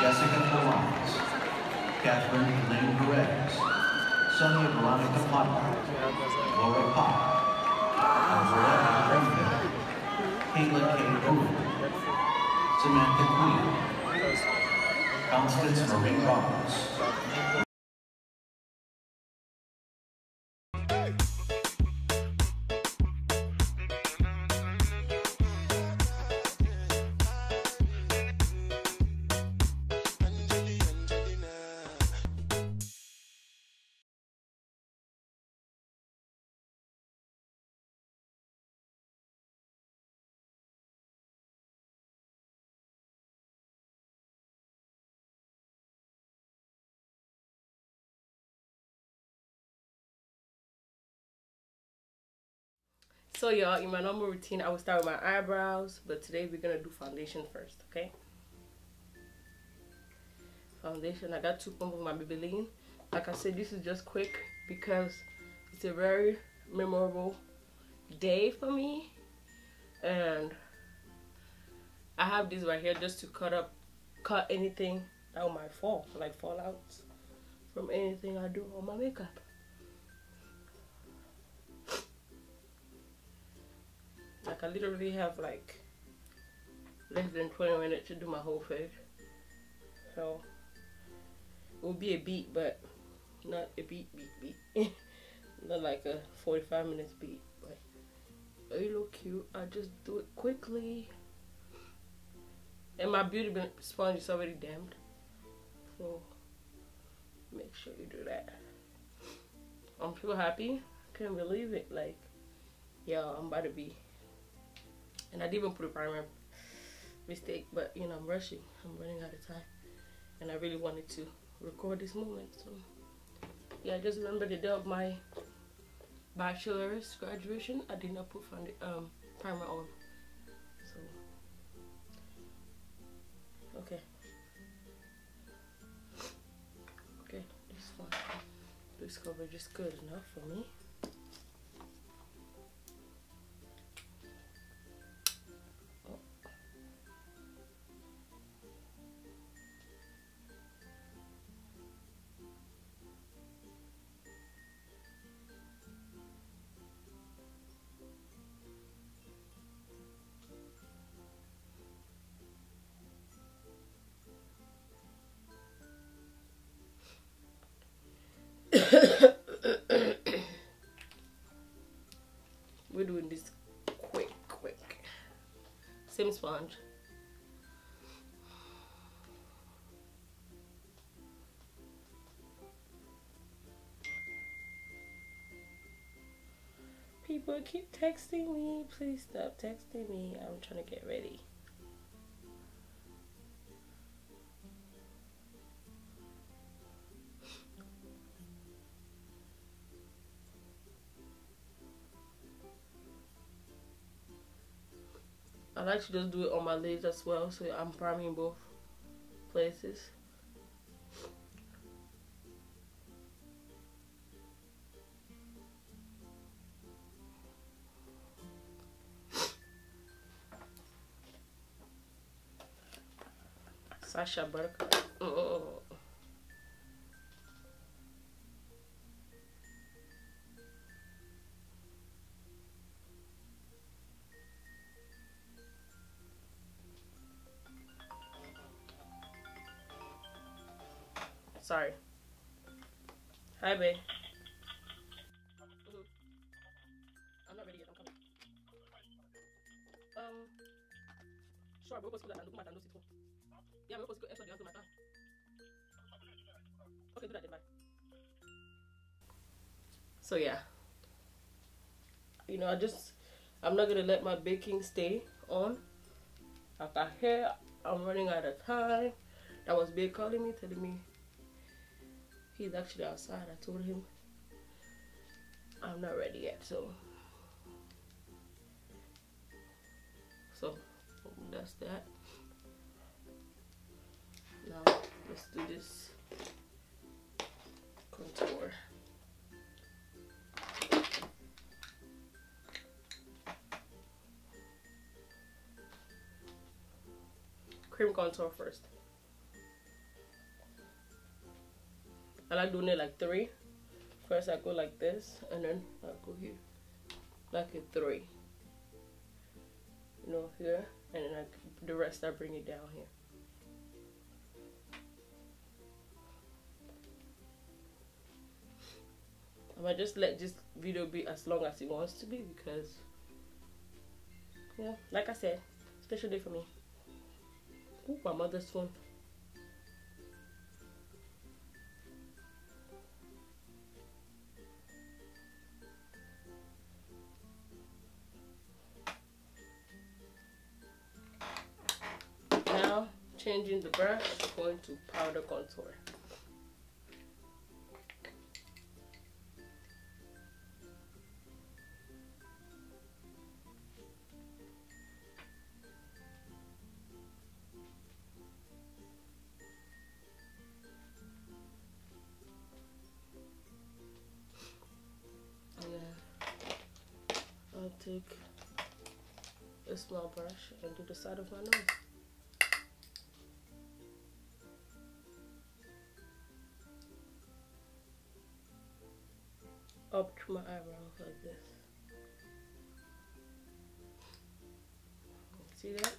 Jessica Florence, Catherine Lynn Perez, Sonia Veronica Potter, Laura Pop, Alberta Grenville, Kayla K. Brewer, Samantha Queen, Constance Marie Roberts, So y'all, in my normal routine, I would start with my eyebrows, but today we're gonna do foundation first, okay? Foundation, I got two pumps of my Maybelline. Like I said, this is just quick because it's a very memorable day for me. And I have this right here just to cut up, cut anything that might fall, like fallouts from anything I do on my makeup. Like I literally have like less than 20 minutes to do my whole face. So it will be a beat, but not a beat, beat, beat. not like a 45 minutes beat, but it look cute. I just do it quickly. And my beauty sponge is already dammed. So make sure you do that. I'm so happy. I Can't believe it. Like, yo, I'm about to be and I didn't even put a primer mistake, but you know, I'm rushing. I'm running out of time. And I really wanted to record this moment. So yeah, I just remember the day of my bachelor's graduation. I did not put um, primer on. So okay. Okay, this one. This coverage is good enough for me. Sponge. People keep texting me. Please stop texting me. I'm trying to get ready. Like just do it on my lids as well so I'm priming both places. Sacha Buttercup. Sorry. Hi, babe. I'm not ready yet. I'm coming. Um, sure, we're supposed to go and do my dance sit home. Yeah, we're supposed to go extra to my. Okay, do that then, bye. So, yeah. You know, I just, I'm not going to let my baking stay on. I hear I'm running out of time. That was Babe calling me, telling me He's actually outside. I told him I'm not ready yet, so so that's that. Now let's do this contour. Cream contour first. I like doing it like three. First I go like this and then I go here. Like a three. You know, here. And then I, the rest I bring it down here. I might just let this video be as long as it wants to be because yeah, like I said, special day for me. Ooh, my mother's phone. Changing the brush, going to powder contour. I'll take a small brush and do the side of my nose. Up to my eyebrows like this. See that?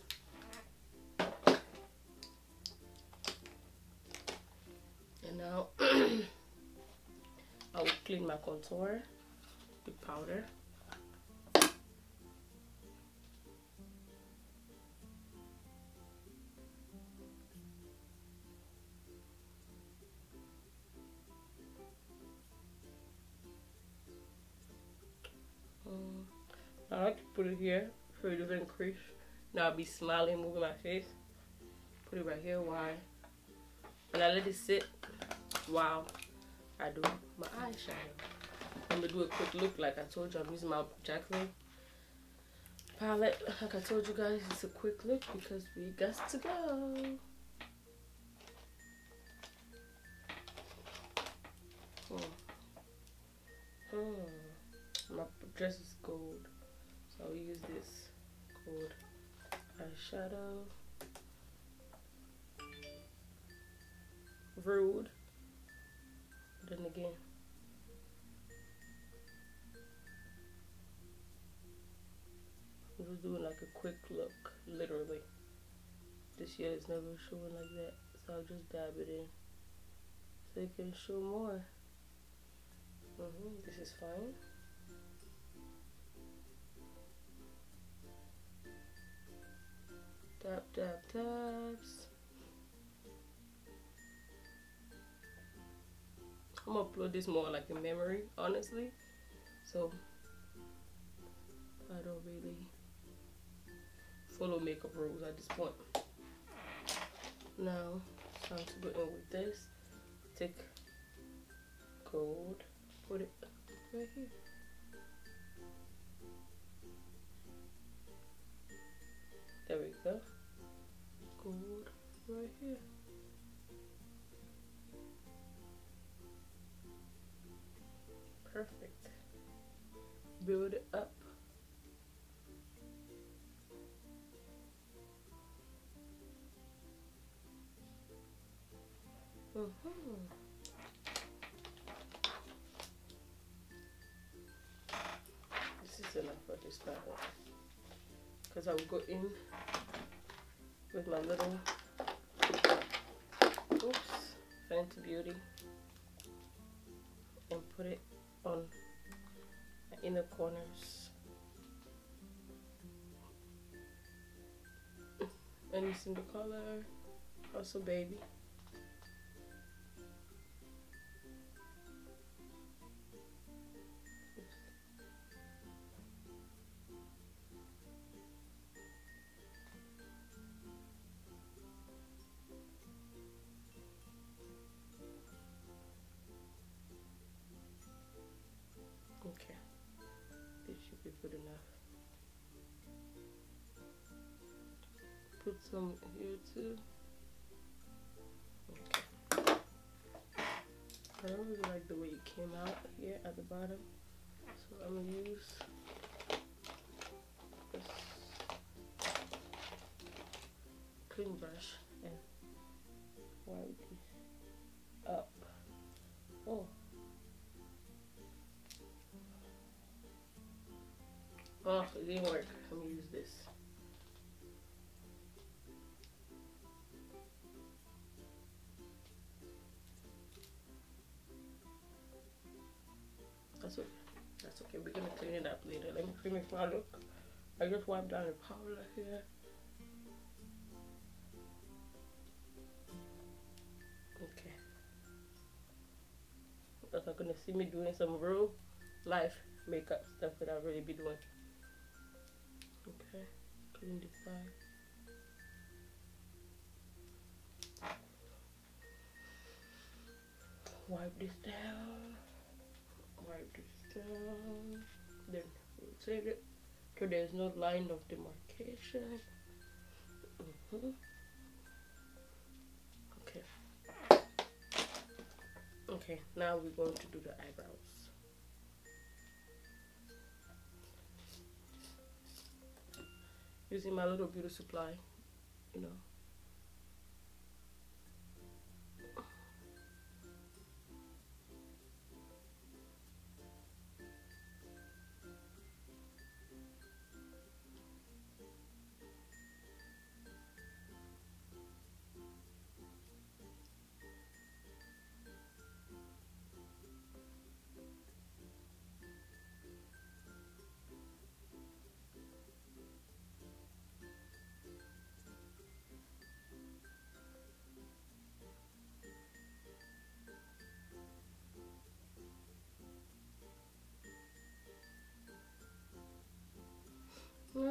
And now I will clean my contour with powder. Here for it doesn't crease. Now I'll be smiling, moving my face. Put it right here. Why? And I let it sit while I do my eyeshadow. I'm gonna do a quick look. Like I told you, I'm using my Jaclyn palette. Like I told you guys, it's a quick look because we got to go. Hmm. Hmm. My dress is gold. I'll use this called eyeshadow. Rude. Then again. I'm just doing like a quick look, literally. This year is never showing like that. So I'll just dab it in. So it can show more. Mm -hmm, this is fine. Tap, tap, taps. I'm gonna upload this more like a memory, honestly. So I don't really follow makeup rules at this point. Now, time to go in with this. Take gold, put it right here. There we go. Because I will go in with my little oops Fenty Beauty and put it on the inner corners. And in the color also baby too. Okay. I don't really like the way it came out here at the bottom, so I'm gonna use this clean brush and wipe this up Oh. Oh, it didn't work. Let me use this. Gonna clean it up later. Let me finish my look. I just wiped down the powder here. Okay. Because I'm gonna see me doing some real life makeup stuff that I really be doing. Okay, clean the side. Wipe this down. Wipe this Then rotate it so there's no line of demarcation. Mm -hmm. Okay. Okay, now we're going to do the eyebrows. using my little beauty supply, you know.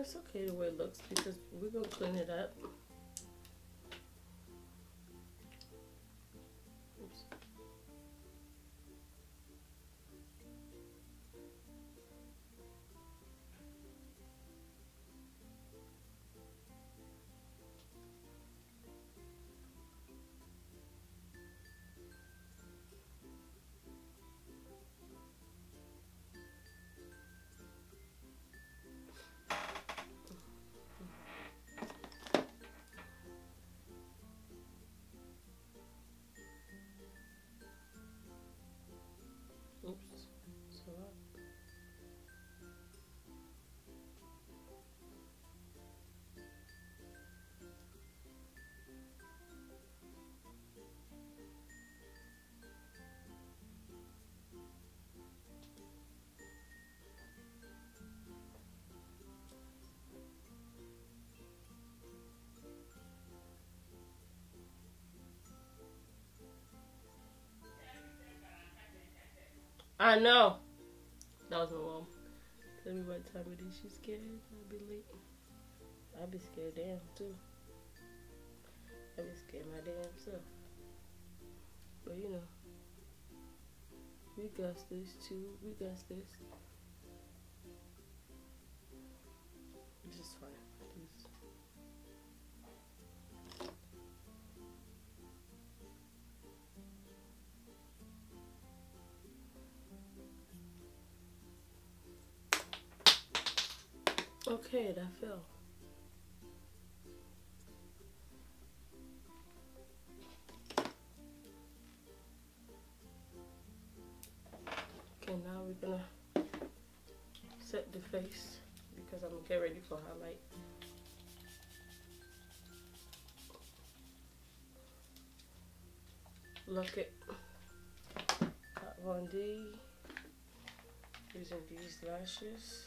It's okay the way it looks because we're to clean it up. I know. That was my mom. Tell me what time it is. She's scared. I'll be late. I'll be scared damn too. I'll be scared my damn self. But you know, we got this too. We got this. This is fine. Okay, that fell. Get ready for highlight. Look at Kat Von D using these lashes.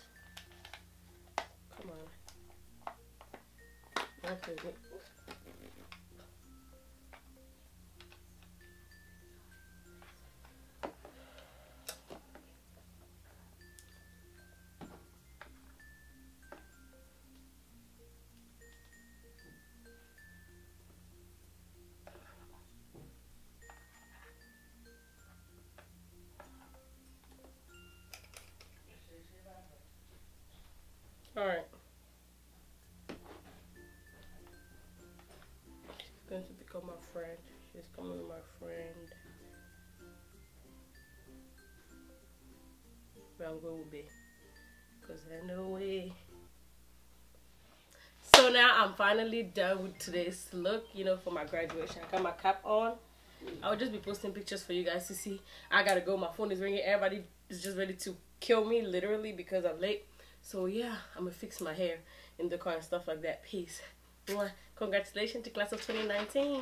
Come on. Okay. Please coming with my friend. Rango be. Because I know way. So now I'm finally done with today's look, you know, for my graduation. I got my cap on. I'll just be posting pictures for you guys to see. I gotta go. My phone is ringing. Everybody is just ready to kill me, literally, because I'm late. So yeah, I'm gonna fix my hair in the car and stuff like that. Peace. Congratulations to class of 2019.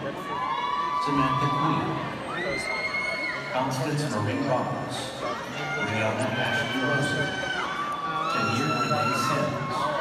Samantha Queen, Constance Marie Roberts, Rihanna Ashley Rosen, Tahir Renee Sims,